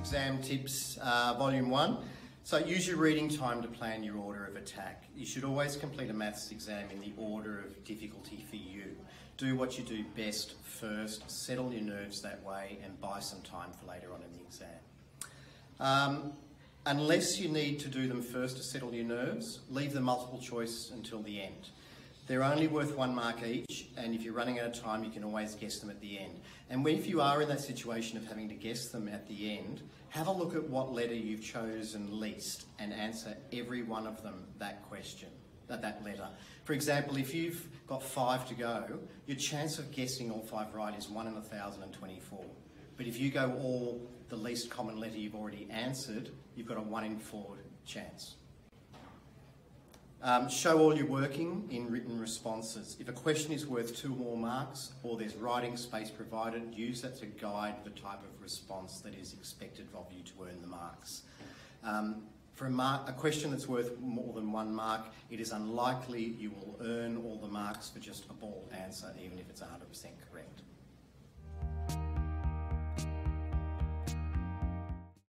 Exam Tips, uh, Volume 1. So use your reading time to plan your order of attack. You should always complete a maths exam in the order of difficulty for you. Do what you do best first, settle your nerves that way and buy some time for later on in the exam. Um, unless you need to do them first to settle your nerves, leave the multiple choice until the end. They're only worth one mark each, and if you're running out of time, you can always guess them at the end. And if you are in that situation of having to guess them at the end, have a look at what letter you've chosen least and answer every one of them that question, that, that letter. For example, if you've got five to go, your chance of guessing all five right is one in a thousand and twenty-four. But if you go all the least common letter you've already answered, you've got a one in four chance. Um, show all your working in written responses. If a question is worth two or more marks or there's writing space provided, use that to guide the type of response that is expected of you to earn the marks. Um, for a, a, question that's worth more than one mark, it is unlikely you will earn all the marks for just a bald answer, even if it's 100% correct.